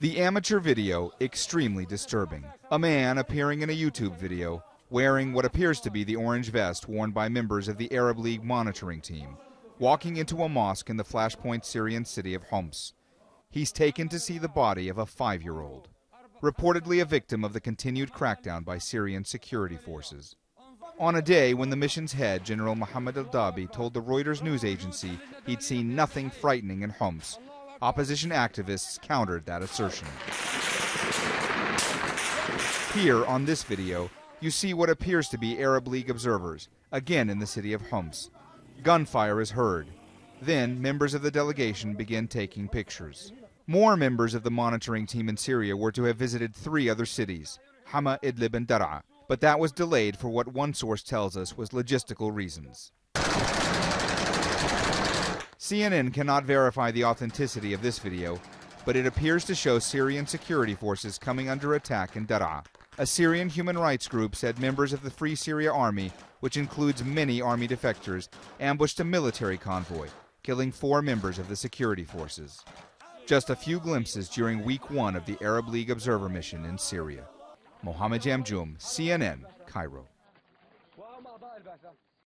The amateur video extremely disturbing. A man appearing in a YouTube video wearing what appears to be the orange vest worn by members of the Arab League monitoring team, walking into a mosque in the flashpoint Syrian city of Homs. He's taken to see the body of a five year old, reportedly a victim of the continued crackdown by Syrian security forces. On a day when the mission's head, General Mohammed al Dabi, told the Reuters news agency he'd seen nothing frightening in Homs, opposition activists countered that assertion. Here on this video, you see what appears to be Arab League observers, again in the city of Homs. Gunfire is heard. Then members of the delegation begin taking pictures. More members of the monitoring team in Syria were to have visited three other cities, Hama, Idlib, and Daraa, but that was delayed for what one source tells us was logistical reasons. CNN cannot verify the authenticity of this video, but it appears to show Syrian security forces coming under attack in Daraa. A Syrian human rights group said members of the Free Syria Army, which includes many army defectors, ambushed a military convoy, killing four members of the security forces. Just a few glimpses during week one of the Arab League observer mission in Syria. Mohammed Jamjoom, CNN, Cairo.